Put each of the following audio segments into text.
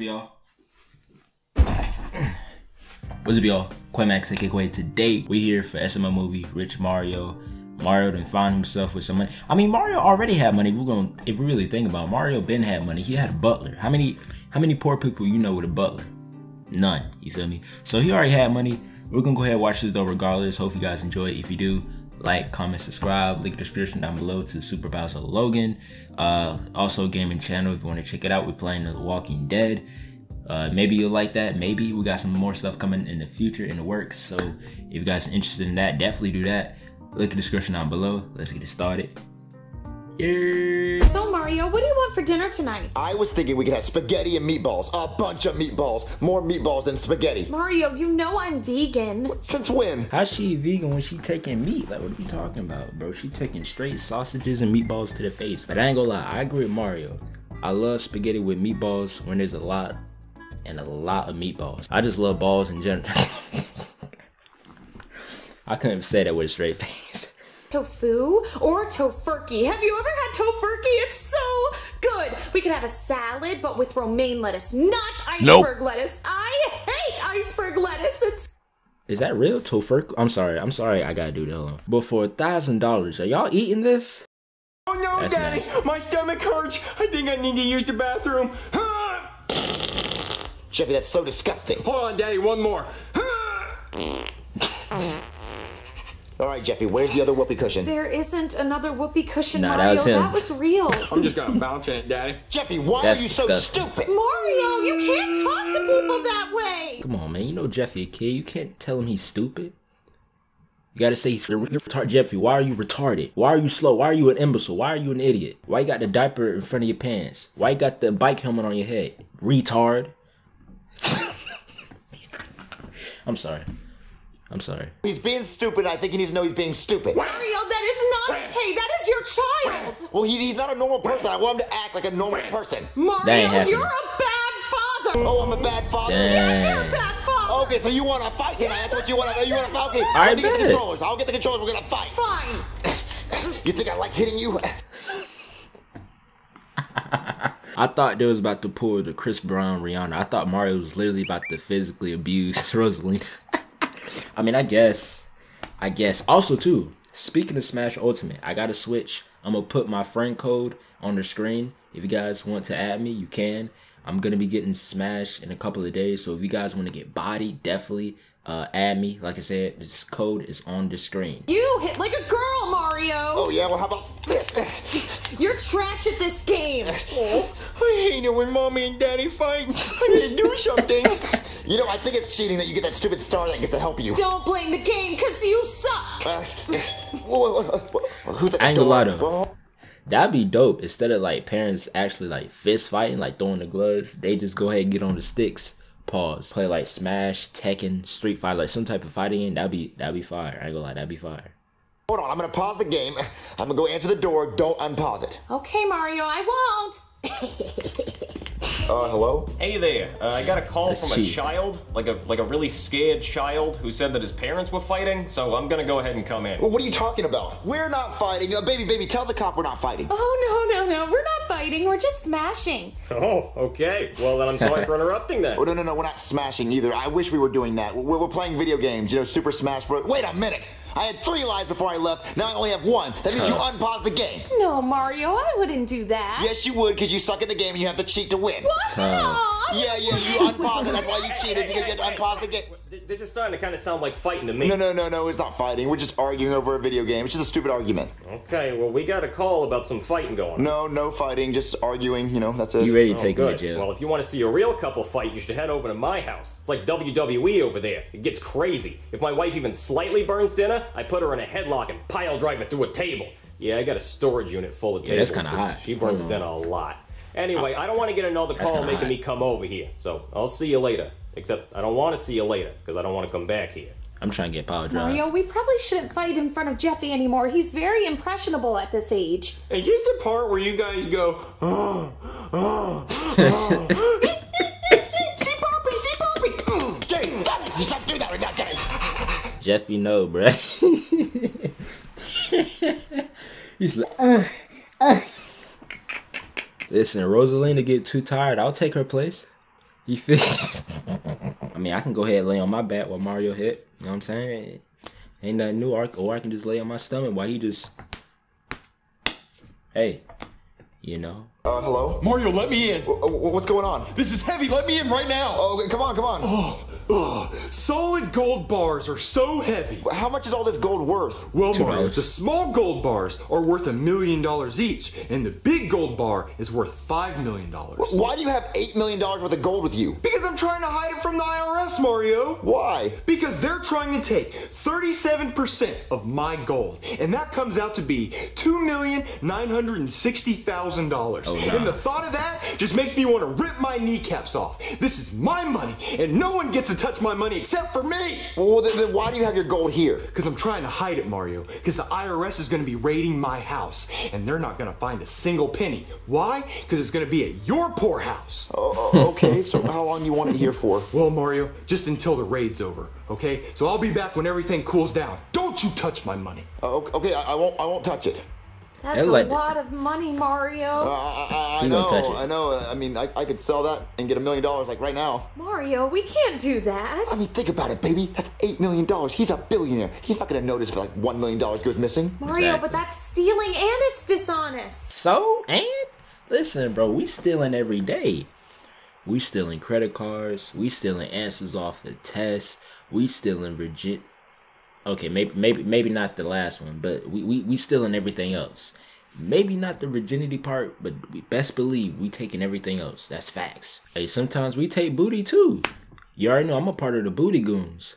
y'all? What's up, y'all? Quamax aka Qua. Today, we here for SML movie, Rich Mario. Mario done find himself with some money. I mean, Mario already had money. We're gonna, if we really think about it, Mario, Ben had money. He had a butler. How many, how many poor people you know with a butler? None. You feel me? So he already had money. We're gonna go ahead and watch this though, regardless. Hope you guys enjoy it. If you do, like, comment, subscribe. Link description down below to Super Bowser Logan. Uh, also gaming channel if you want to check it out. We're playing The Walking Dead. Uh, maybe you'll like that. Maybe we got some more stuff coming in the future in the works. So if you guys are interested in that, definitely do that. Link in the description down below. Let's get it started. Yeah. So, Mario, what do you want for dinner tonight? I was thinking we could have spaghetti and meatballs. A bunch of meatballs. More meatballs than spaghetti. Mario, you know I'm vegan. Since when? How's she vegan when she taking meat? Like, what are we talking about, bro? She taking straight sausages and meatballs to the face. But I ain't gonna lie, I agree with Mario. I love spaghetti with meatballs when there's a lot and a lot of meatballs. I just love balls in general. I couldn't have said that with a straight face. Tofu or tofurkey. Have you ever had tofurkey? It's so good. We could have a salad, but with romaine lettuce, not iceberg lettuce. I hate iceberg lettuce. It's Is that real tofurkey? I'm sorry. I'm sorry. I gotta do that. But for a thousand dollars, are y'all eating this? Oh no, That's Daddy! nice. My stomach hurts. I think I need to use the bathroom. Jeffy, that's so disgusting. Hold on, Daddy. One more. All right, Jeffy, where's the other whoopee cushion? there isn't another whoopee cushion, Nah, that Mario. was him. That was real. I'm just gonna bounce in it, Daddy. Jeffy, why That's are you so stupid? Mario, you can't talk to people that way. Come on, man. You know Jeffy a kid. You can't tell him he's stupid. You gotta say, you're retarded. Jeffy, why are you retarded? Why are you slow? Why are you an imbecile? Why are you an idiot? Why you got the diaper in front of your pants? Why you got the bike helmet on your head? Retard. I'm sorry. I'm sorry. He's being stupid. I think he needs to know he's being stupid. Mario, that is not okay. That is your child. Well, he, he's not a normal person. I want him to act like a normal person. Mario, That ain't happening. you're a bad father. Oh, I'm a bad father. Yes, you're a bad father. Okay, so you want to fight tonight? That's what you want to You want to fight? Okay, I let me get the controllers. I'll get the controllers. We're gonna fight. Fine. You think I like hitting you? I thought they was about to pull the Chris Brown Rihanna. I thought Mario was literally about to physically abuse Rosalina. I mean, I guess. I guess. Also, too, speaking of Smash Ultimate, I got to switch. I'm going to put my friend code on the screen. If you guys want to add me, you can. I'm going to be getting Smash in a couple of days. So if you guys want to get body, definitely uh, add me. Like I said, this code is on the screen. You hit like a girl, Mario. Oh yeah. Well, how about this? You're trash at this game. Oh, I hate it when Mommy and Daddy fight. I need to do something. You know, I think it's cheating that you get that stupid star that gets to help you. Don't blame the game, cause you suck. Uh, whoa. Who's the I ain't gonna lie though. That'd be dope. Instead of like parents actually like fist fighting, like throwing the gloves, they just go ahead and get on the sticks. Pause. Play like Smash, Tekken, Street Fighter, like some type of fighting game. That'd be that'd be fire. I ain't gonna lie, that'd be fire. Hold on, I'm gonna pause the game. I'm gonna go answer the door. Don't unpause it. Okay, Mario, I won't. Uh, hello? Hey there. Uh, I got a call That's from a child, like a like a really scared child, who said that his parents were fighting. So I'm gonna go ahead and come in. Well, what are you talking about? We're not fighting. Uh, baby, baby, tell the cop we're not fighting. Oh no, no, no. We're not fighting. We're just smashing. Oh, okay. Well, then I'm sorry for interrupting then. Oh, no, no, no, we're not smashing either. I wish we were doing that. We're, we're playing video games, you know, Super Smash Bros. Wait a minute! I had three lives before I left. Now I only have one. That means you unpause the game. No, Mario, I wouldn't do that. Yes, you would, because you suck at the game and you have to cheat to win. What? No, I Yeah, yeah, you unpause it. That's why you cheated, because you had to unpause the game. Th- This is starting to kind of sound like fighting to me. No, no, no, no, it's not fighting. We're just arguing over a video game. It's just a stupid argument. Okay. Well, we got a call about some fighting going. on. No, no fighting, just arguing, you know, that's it. You ready to Oh, take him to good. jail? Well, if you want to see a real couple fight, you should head over to my house. It's like WWE over there. It gets crazy. If my wife even slightly burns dinner, I put her in a headlock and pile drive her through a table. Yeah, I got a storage unit full of Yeah, that's kinda 'cause hot. She burns Hold on. dinner a lot. Anyway, ah, I don't want to get another call making hot. me come over here. So I'll see you later. Except I don't want to see you later because I don't want to come back here. I'm trying to get power drive. Mario, we probably shouldn't fight in front of Jeffy anymore. He's very impressionable at this age. Is this the part where you guys go, oh, oh, See Poppy, see Poppy! Mm, Jason, stop it! Stop doing that right now, Jason! Jeffy, no, bruh. He's like, uh, uh. Listen, Rosalina get too tired. I'll take her place. He fixed. I mean, I can go ahead and lay on my back while Mario hit. You know what I'm saying? Ain't nothing new. Or, or I can just lay on my stomach while he just. Hey, you know. Uh, hello? Mario, let me in. Wh- What's going on? This is heavy. Let me in right now. Oh, come on, come on. Ugh, solid gold bars are so heavy. How much is all this gold worth? Well, Two Mario, dollars. the small gold bars are worth a million dollars each, and the big gold bar is worth five million dollars. Why do you have $8 million worth of gold with you? Because I'm trying to hide it from the IRS, Mario. Why? Because they're trying to take 37% of my gold, and that comes out to be $2,960,000. Oh, And the thought of that just makes me want to rip my kneecaps off. This is my money, and no one gets to touch my money except for me. Well, then, then why do you have your gold here? Because I'm trying to hide it, Mario. Because the IRS is going to be raiding my house, and they're not going to find a single penny. Why? Because it's going to be at your poor house. Oh, oh, okay, so how long do you want it here for? Well, Mario, just until the raid's over, okay? So I'll be back when everything cools down. Don't you touch my money. Uh, okay, okay, I, I won't. I won't touch it. That's a lot of money, Mario. I, I, I know. touch it. I know. I mean, I, I could sell that and get a million dollars like right now. Mario, we can't do that. I mean, think about it, baby. That's eight million dollars. He's a billionaire. He's not gonna notice if like one million dollars goes missing. Mario, Exactly. but that's stealing and it's dishonest. So, and listen, bro, we stealing every day. We stealing credit cards. We stealing answers off of tests. We stealing Virgin. Okay, maybe maybe maybe not the last one, but we we we stealing everything else. Maybe not the virginity part, but we best believe we taking everything else. That's facts. Hey, sometimes we take booty too. You already know I'm a part of the booty goons.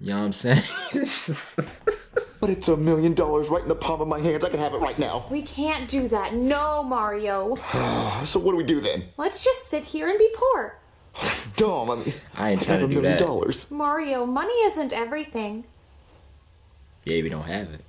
You know what I'm saying? But it's a million dollars right in the palm of my hands. I can have it right now. We can't do that. No, Mario. So what do we do then? Let's just sit here and be poor. Dumb. I mean, I ain't I trying have to a do million that. dollars. Mario, money isn't everything. Yeah, we don't have it.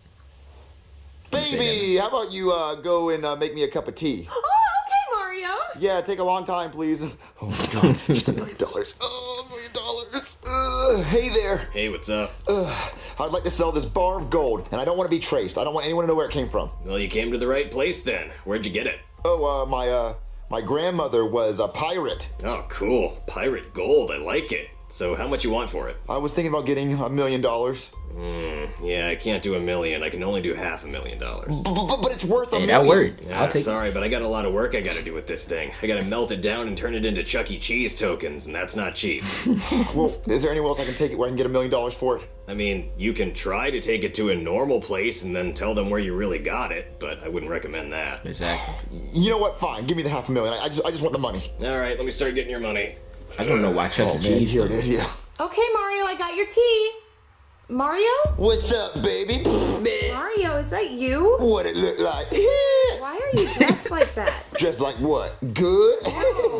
Say Baby, how about you uh, go and uh, make me a cup of tea? Oh, okay, Mario. Yeah, take a long time, please. Oh my god, just a million dollars. Oh, a million dollars. Uh, Hey there. Hey, what's up? I'd like to sell this bar of gold, and I don't want to be traced. I don't want anyone to know where it came from. Well, you came to the right place then. Where'd you get it? Oh, uh, my, uh, my grandmother was a pirate. Oh, cool. Pirate gold. I like it. So, how much you want for it? I was thinking about getting a million dollars. Hmm, yeah, I can't do a million. I can only do half a million dollars. B- b- But it's worth a Hey, million. that word. I'll take sorry, but I got a lot of work I gotta do with this thing. I gotta melt it down and turn it into Chuck E. Cheese tokens, and that's not cheap. Well, is there anywhere else I can take it where I can get a million dollars for it? I mean, you can try to take it to a normal place and then tell them where you really got it, but I wouldn't recommend that. Exactly. You know what? Fine. Give me the half a million. I, I just, I just want the money. Alright, let me start getting your money. I don't know why Chuck oh, E. Oh, man, Cheese. here it is. Yeah. Okay, Mario, I got your tea. Mario? What's up, baby? Mario, is that you? What it look like? Why are you dressed like that? Dressed like what? Good.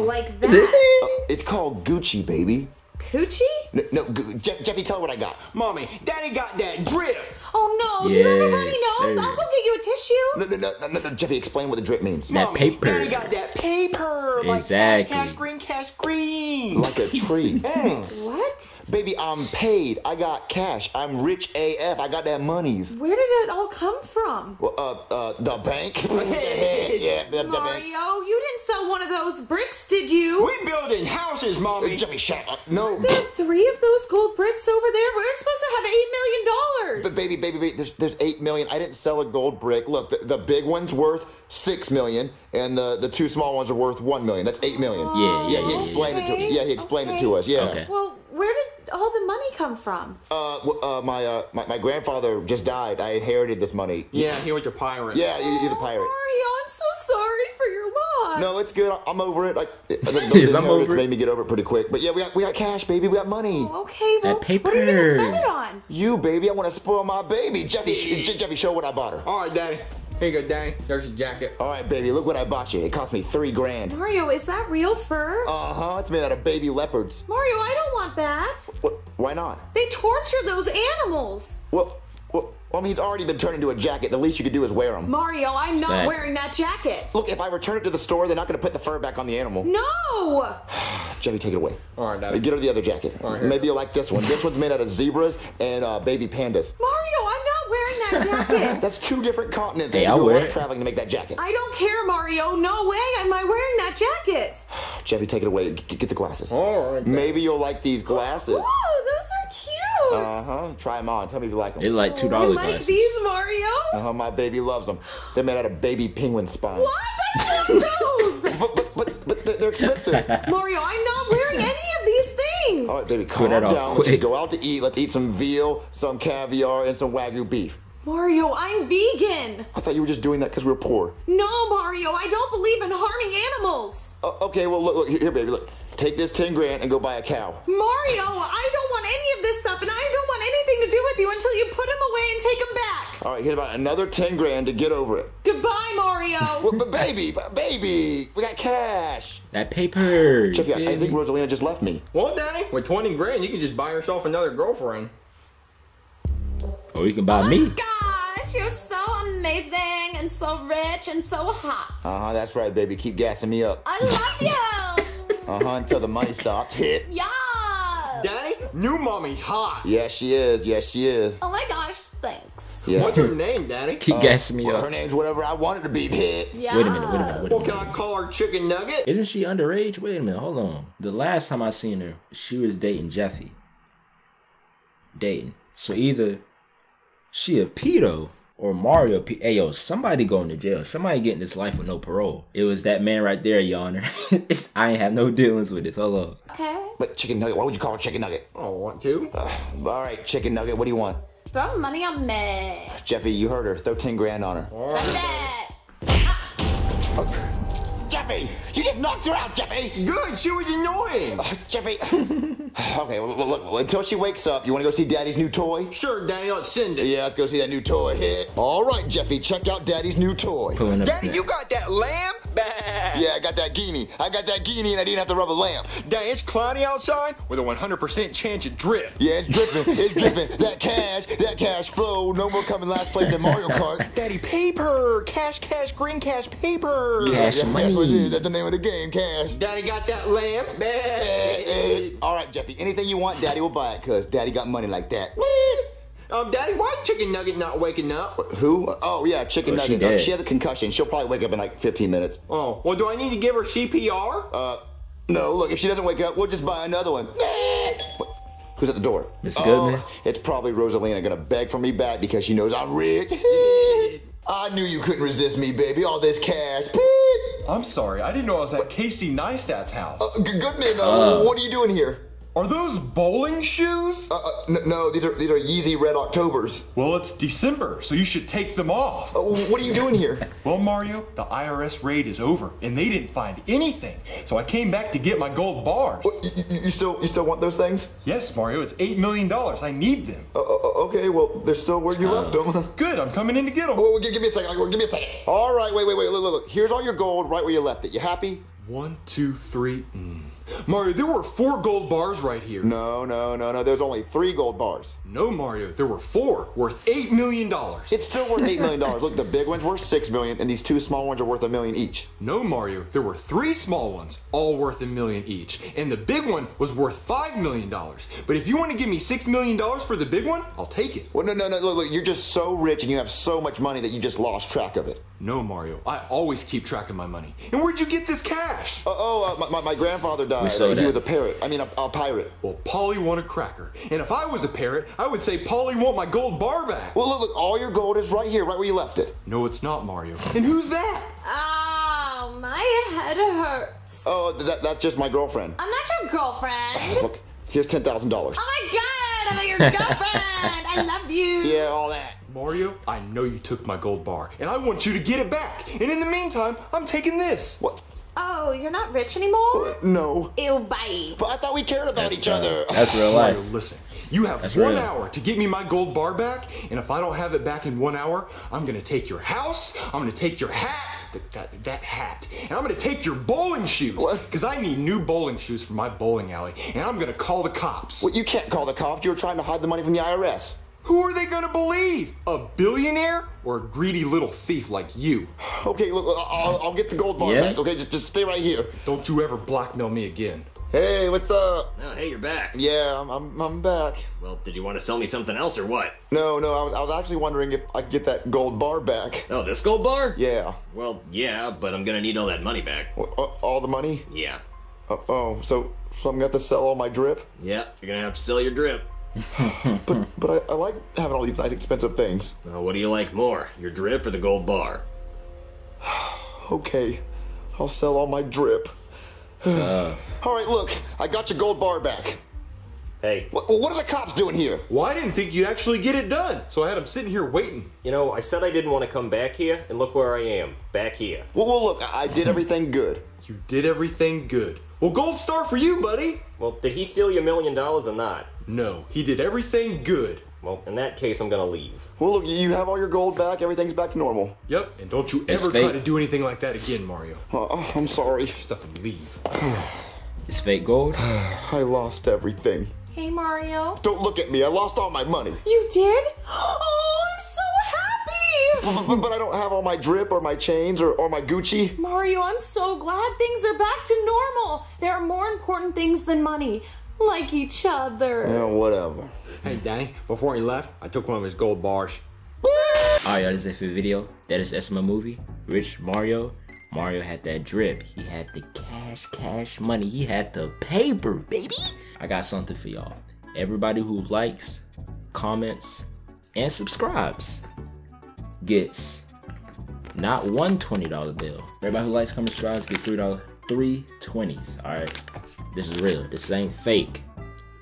Like that? It's called Gucci, baby. Coochie? No, no Je- Jeffy, tell her what I got. Mommy, Daddy got that drip. Oh no, do everybody Yes, knows? sir. I'll go get you a tissue. No, no, no, no, no, Jeffy, explain what the drip means. That Mommy, paper. Daddy got that paper. Exactly. Like cash, cash, green, cash, green. Like a tree. What? Baby, I'm paid. I got cash. I'm rich AF. I got that monies. Where did it all come from? Well, uh, uh, the bank. yeah, the, the bank. Mario, you didn't sell one of those bricks, did you? We building houses, Mommy. Jeffy, shut up. No. There's three of those gold bricks over there. We're supposed to have eight million dollars. But dollars. baby, baby, baby, there's there's eight million. I didn't sell a gold brick. Look, the, the big one's worth six million, and the the two small ones are worth one million. That's eight million. Yeah, yeah. yeah, He yeah, explained it to. Okay, Yeah, he explained okay. it to us. Yeah. Okay. Well, where did all the money come from? Uh, w- uh, my uh, my my grandfather just died. I inherited this money. Yeah, he was a pirate. Yeah, he- he's a Oh, pirate. Mario, I'm so sorry for your loss. No, it's good. I'm over it. Like the, the, Yes, the I'm over it. made me get over it pretty quick. But yeah, we got we got cash, baby. We got money. Okay, well, That what are you gonna paper. spend it on? You, baby, I want to spoil my baby. Jeffy, sh- Jeffy, show what I bought her. All right, Daddy. Here you go, Daddy. There's your jacket. All right, baby, look what I bought you. It cost me three grand. Mario, is that real fur? Uh huh. It's made out of baby leopards. Mario, I don't want that. What? Why not? They torture those animals. Well, well, well, I mean, he's already been turned into a jacket. The least you could do is wear him. Mario, I'm not Exactly. wearing that jacket. Look, if I return it to the store, they're not going to put the fur back on the animal. No! Jeffy, take it away. All right, Daddy. Get her the other jacket. right, here. Maybe you'll like this one. This one's made out of zebras and uh, baby pandas. Mario, I'm not wearing that jacket. That's two different continents. Hey, They had I'll do a wear lot of it. traveling to make that jacket. I don't care, Mario. No way am I wearing that jacket. Jeffy, take it away. G- get the glasses. All right. Maybe you'll like these glasses. Whoa, those are cute. Uh huh. Try them on. Tell me if you like them. They're like two I dollar like these, Mario. Uh-huh, my baby loves them. They're made out of baby penguin spine. What? I love those. But, but, but, but they're, they're expensive. Mario, I'm not wearing any of these things. All right, baby, calm that down. off Let's just go out to eat. Let's eat some veal, some caviar, and some wagyu beef. Mario, I'm vegan. I thought you were just doing that because we were poor. No, Mario, I don't believe in harming animals. Uh, okay, well, look, look, here, baby, look. Take this 10 grand and go buy a cow. Mario, I don't want any of this stuff, and I don't want anything to do with you until you put him away and take him back. All right, here's about another 10 grand to get over it. Goodbye, Mario. Well, but baby, but baby, we got cash. That paper. Check it out, I think? Rosalina just left me. Well, Daddy, with 20 grand, you can just buy yourself another girlfriend. Or you can buy me. Gosh, you're so amazing and so rich and so hot. Uh huh, that's right, baby. Keep gassing me up. I love you. Uh huh, until the money stops. Hit. yeah. Daddy, new mommy's hot. Yes, she is. Yes, she is. Oh my gosh, thanks. Yeah. What's her name, Daddy? Keep gassing me Well, her name's whatever I wanted to be. Hit. Yeah. Wait a minute. Wait a minute. Wait a Well, minute. can I call her Chicken Nugget? Isn't she underage? Wait a minute, hold on. The last time I seen her, she was dating Jeffy. Dating. So either she a pedo or Mario. P- hey yo, somebody going to jail. Somebody getting this life with no parole. It was that man right there, Your Honor. It's- I ain't have no dealings with this. Hold on. Okay. But chicken nugget, why would you call her chicken nugget? Oh, want to? All right, chicken nugget, what do you want? Throw money on me. Jeffy, you heard her. Throw 10 grand on her. Send it. Jeffy, you just knocked her out, Jeffy. Good, she was annoying. Oh, Jeffy. okay, well, look, look, until she wakes up, you want to go see Daddy's new toy? Sure, Daddy, let's send it. Yeah, let's go see that new toy. Hit. All right, Jeffy, check out Daddy's new toy. Daddy, you got that lamb? Bah. Yeah, I got that guinea. I got that guinea, and I didn't have to rub a lamp. Daddy, it's cloudy outside with a 100% chance of drift. Yeah, it's dripping. It's dripping. That cash, that cash flow. No more coming last place in Mario Kart. Daddy, paper! Cash, cash, green cash, paper! Cash yeah, That's, what it money. Is. that's the name of the game, cash. Daddy got that lamb? Bah. Eh, eh. All right, Jeffy. Anything you want, Daddy will buy it, cause Daddy got money like that. Um, Daddy, why is Chicken Nugget not waking up? Who? Oh yeah, Chicken Oh, she Nugget. Uh, dead. She has a concussion. She'll probably wake up in like 15 minutes. Oh, well, do I need to give her CPR? Uh, no. Look, if she doesn't wake up, we'll just buy another one. Who's at the door? Mr. Oh, Goodman? It's probably Rosalina gonna beg for me back because she knows I'm rich. I knew you couldn't resist me, baby. All this cash. I'm sorry, I didn't know I was at Casey Neistat's house. Uh, G- Goodman, uh, what are you doing here? Are those bowling shoes? Uh, uh, n- no, these are these are Yeezy Red Octobers. well, it's December, so you should take them off. Uh, what are you doing here? Well, Mario, the IRS raid is over, and they didn't find anything. So I came back to get my gold bars. You, you, you still you still want those things? Yes, Mario, it's $8 million. I need them. Uh, uh, okay, well they're still where you left them. Good, I'm coming in to get them. Well, give, give me a second. Give me a second. All right, wait, wait, wait. Look, look, look. Here's all your gold right where you left it. You happy? One, two, three. Mm. Mario, there were four gold bars right here. No, no, no, no. There's only three gold bars. No, Mario, there were four, worth $8 million. It's still worth eight million dollars. Look, the big one's worth six million, and these two small ones are worth a million each. No, Mario, there were three small ones, all worth a million each, and the big one was worth five million dollars. But if you want to give me six million dollars for the big one, I'll take it. Well, no, no, no. Look, look. You're just so rich, and you have so much money that you just lost track of it. No, Mario, I always keep track of my money. And where'd you get this cash? Uh, oh, uh, my, my, my grandfather died. saw Uh, he was a parrot. I mean, a, a pirate. Well, Polly want a cracker. And if I was a parrot, I would say, Polly want my gold bar back. Well, look, look. All your gold is right here, right where you left it. No, it's not, Mario. And who's that? Ow, my head hurts. Oh, that, that's just my girlfriend. I'm not your girlfriend. Look, here's ten thousand dollars. Oh my god, I'm your girlfriend. I love you. Yeah, all that. Mario, I know you took my gold bar, and I want you to get it back. And in the meantime, I'm taking this. What? Oh, you're not rich anymore? Uh, no. Ew, bye. But I thought we cared about each other. That's real Mario, life. listen. You have That's one real. hour to get me my gold bar back, and if I don't have it back in one hour, I'm gonna take your house, I'm gonna take your hat, that, that, that hat, and I'm gonna take your bowling shoes, What? because I need new bowling shoes for my bowling alley, and I'm gonna call the cops. Well, you can't call the cops. You were trying to hide the money from the IRS. Who are they gonna believe? A billionaire or a greedy little thief like you? Okay, look, I'll, I'll get the gold bar Yeah? back. Okay, just, just stay right here. Don't you ever blackmail me again. Hey, what's up? Oh, hey, you're back. Yeah, I'm, I'm, I'm back. Well, did you want to sell me something else or what? No, no, I was, I was actually wondering if I could get that gold bar back. Oh, this gold bar? Yeah. Well, yeah, but I'm gonna need all that money back. Uh, All the money? Yeah. Oh, oh, so, so I'm gonna have to sell all my drip? Yeah, you're gonna have to sell your drip. But, but I, I like having all these nice expensive things. Now, what do you like more, your drip or the gold bar? Okay, I'll sell all my drip. Tough. All right, look, I got your gold bar back. Hey, What, what are the cops doing here? Well, I didn't think you'd actually get it done, so I had them sitting here waiting. you know, I said I didn't want to come back here, and look where I am, back here. Well, well look, I I did everything good. You did everything good. Well, gold star for you, buddy. Well, did he steal your million dollars or not? No, he did everything good. Well, in that case, I'm gonna leave. Well, look, you have all your gold back. Everything's back to normal. Yep, and don't you It's ever try to do anything like that again, Mario. Uh, oh, I'm sorry. Stuff and leave. It's fake gold. I lost everything. Hey, Mario. Don't look at me. I lost all my money. You did? Oh, I'm so happy! But, but I don't have all my drip or my chains or, or my Gucci. Mario, I'm so glad things are back to normal. There are more important things than money, like each other. Yeah, whatever. Hey, Danny, before he left, I took one of his gold bars. Alright, y'all, this is it for the video. That is SML movie. Rich Mario. Mario had that drip. He had the cash, cash money. He had the paper, baby. I got something for y'all. Everybody who likes, comments, and subscribes gets not one $20 bill. Everybody who likes, comments, subscribes get $3, three 20s. Alright? This is real. This ain't fake.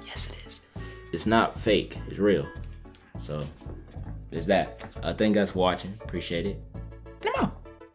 Yes, it is. It's not fake. It's real. So, there's that. Uh, thank you guys for watching. Appreciate it. Come out.